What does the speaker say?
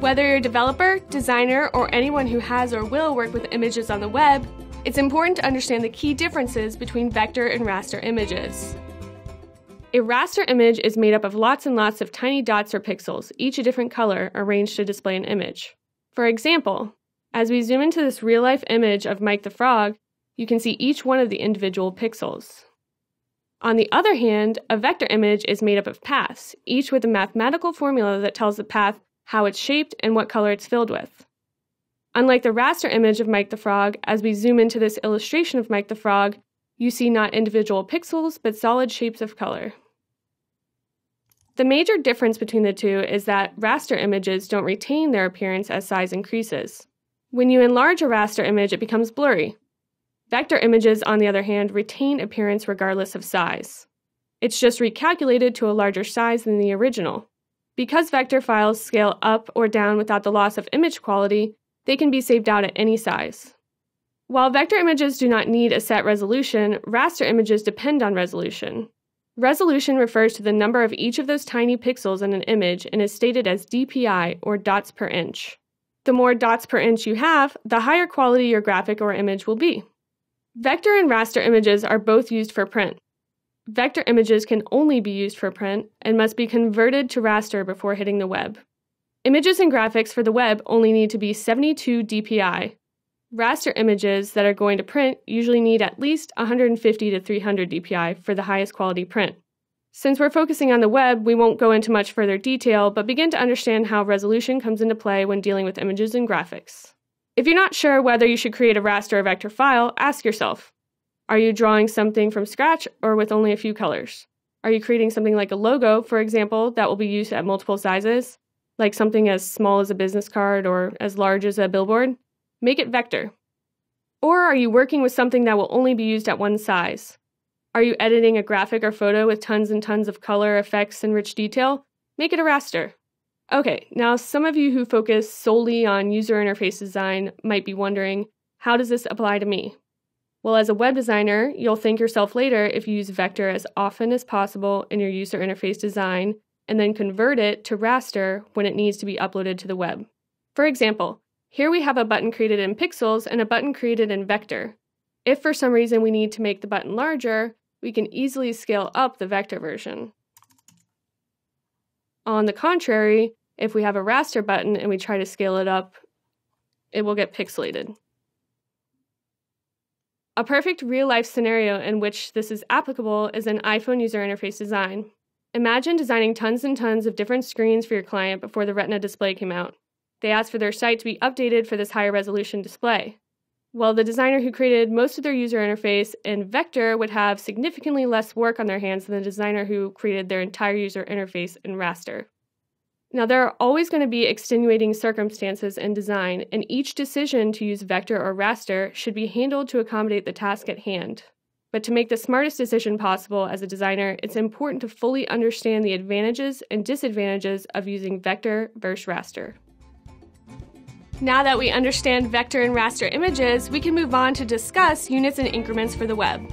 Whether you're a developer, designer, or anyone who has or will work with images on the web, it's important to understand the key differences between vector and raster images. A raster image is made up of lots and lots of tiny dots or pixels, each a different color, arranged to display an image. For example, as we zoom into this real life image of Mike the Frog, you can see each one of the individual pixels. On the other hand, a vector image is made up of paths, each with a mathematical formula that tells the path how it's shaped and what color it's filled with. Unlike the raster image of Mike the Frog, as we zoom into this illustration of Mike the Frog, you see not individual pixels, but solid shapes of color. The major difference between the two is that raster images don't retain their appearance as size increases. When you enlarge a raster image, it becomes blurry. Vector images, on the other hand, retain appearance regardless of size. It's just recalculated to a larger size than the original. Because vector files scale up or down without the loss of image quality, they can be saved out at any size. While vector images do not need a set resolution, raster images depend on resolution. Resolution refers to the number of each of those tiny pixels in an image and is stated as DPI, or dots per inch. The more dots per inch you have, the higher quality your graphic or image will be. Vector and raster images are both used for print. Vector images can only be used for print and must be converted to raster before hitting the web. Images and graphics for the web only need to be 72 dpi, Raster images that are going to print usually need at least 150 to 300 dpi for the highest quality print. Since we're focusing on the web, we won't go into much further detail, but begin to understand how resolution comes into play when dealing with images and graphics. If you're not sure whether you should create a raster or vector file, ask yourself Are you drawing something from scratch or with only a few colors? Are you creating something like a logo, for example, that will be used at multiple sizes, like something as small as a business card or as large as a billboard? Make it vector. Or are you working with something that will only be used at one size? Are you editing a graphic or photo with tons and tons of color, effects, and rich detail? Make it a raster. Okay, now some of you who focus solely on user interface design might be wondering how does this apply to me? Well, as a web designer, you'll thank yourself later if you use vector as often as possible in your user interface design and then convert it to raster when it needs to be uploaded to the web. For example, here we have a button created in pixels and a button created in vector. If for some reason we need to make the button larger, we can easily scale up the vector version. On the contrary, if we have a raster button and we try to scale it up, it will get pixelated. A perfect real life scenario in which this is applicable is an iPhone user interface design. Imagine designing tons and tons of different screens for your client before the Retina display came out. They asked for their site to be updated for this higher resolution display. Well, the designer who created most of their user interface in Vector would have significantly less work on their hands than the designer who created their entire user interface in raster. Now, there are always going to be extenuating circumstances in design, and each decision to use vector or raster should be handled to accommodate the task at hand. But to make the smartest decision possible as a designer, it's important to fully understand the advantages and disadvantages of using vector versus raster. Now that we understand vector and raster images, we can move on to discuss units and increments for the web.